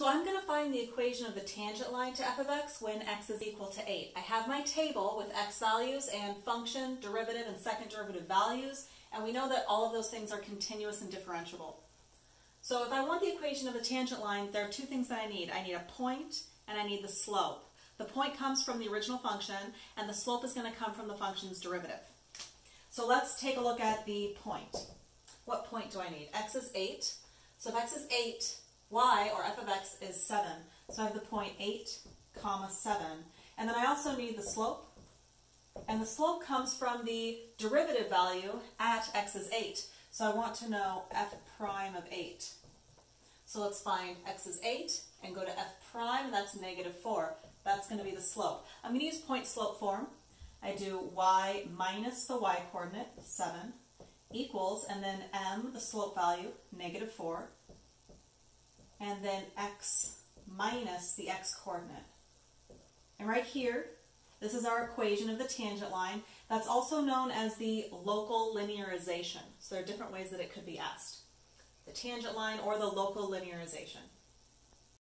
So I'm going to find the equation of the tangent line to f of x when x is equal to 8. I have my table with x values and function, derivative, and second derivative values, and we know that all of those things are continuous and differentiable. So if I want the equation of the tangent line, there are two things that I need. I need a point and I need the slope. The point comes from the original function, and the slope is going to come from the function's derivative. So let's take a look at the point. What point do I need? x is 8. So if x is 8, y, or f of x, is 7. So I have the point 8, comma 7. And then I also need the slope. And the slope comes from the derivative value at x is 8. So I want to know f prime of 8. So let's find x is 8 and go to f prime, and that's negative 4. That's going to be the slope. I'm going to use point slope form. I do y minus the y coordinate, 7, equals, and then m, the slope value, negative 4, and then x minus the x coordinate. And right here, this is our equation of the tangent line. That's also known as the local linearization. So there are different ways that it could be asked. The tangent line or the local linearization.